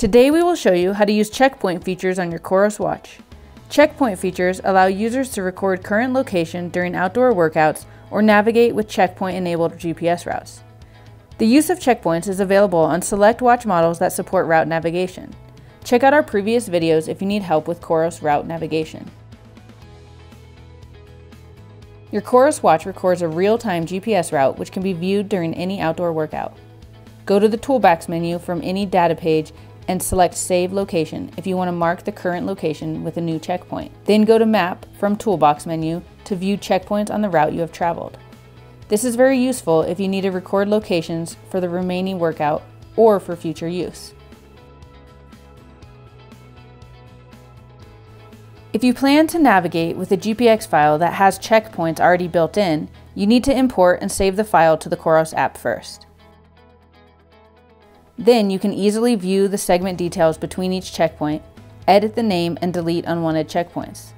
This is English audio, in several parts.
Today we will show you how to use checkpoint features on your Coros watch. Checkpoint features allow users to record current location during outdoor workouts or navigate with checkpoint-enabled GPS routes. The use of checkpoints is available on select watch models that support route navigation. Check out our previous videos if you need help with Coros route navigation. Your Coros watch records a real-time GPS route which can be viewed during any outdoor workout. Go to the Toolbox menu from any data page and select Save Location if you want to mark the current location with a new checkpoint. Then go to Map from Toolbox menu to view checkpoints on the route you have traveled. This is very useful if you need to record locations for the remaining workout or for future use. If you plan to navigate with a GPX file that has checkpoints already built in, you need to import and save the file to the Coros app first. Then you can easily view the segment details between each checkpoint, edit the name, and delete unwanted checkpoints.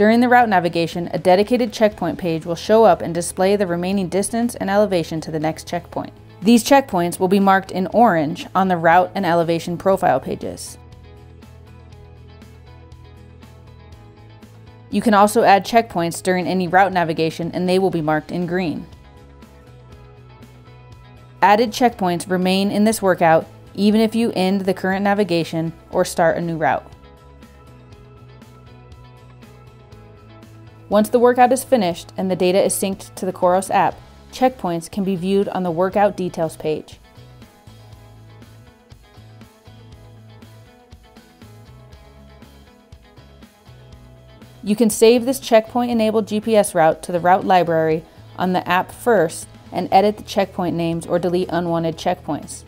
During the route navigation, a dedicated checkpoint page will show up and display the remaining distance and elevation to the next checkpoint. These checkpoints will be marked in orange on the route and elevation profile pages. You can also add checkpoints during any route navigation and they will be marked in green. Added checkpoints remain in this workout even if you end the current navigation or start a new route. Once the workout is finished and the data is synced to the Coros app, checkpoints can be viewed on the Workout Details page. You can save this checkpoint-enabled GPS route to the route library on the app first and edit the checkpoint names or delete unwanted checkpoints.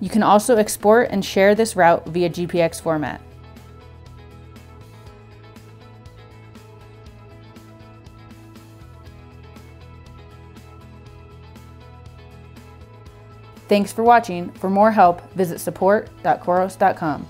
You can also export and share this route via GPX format. Thanks for watching. For more help, visit support.coros.com.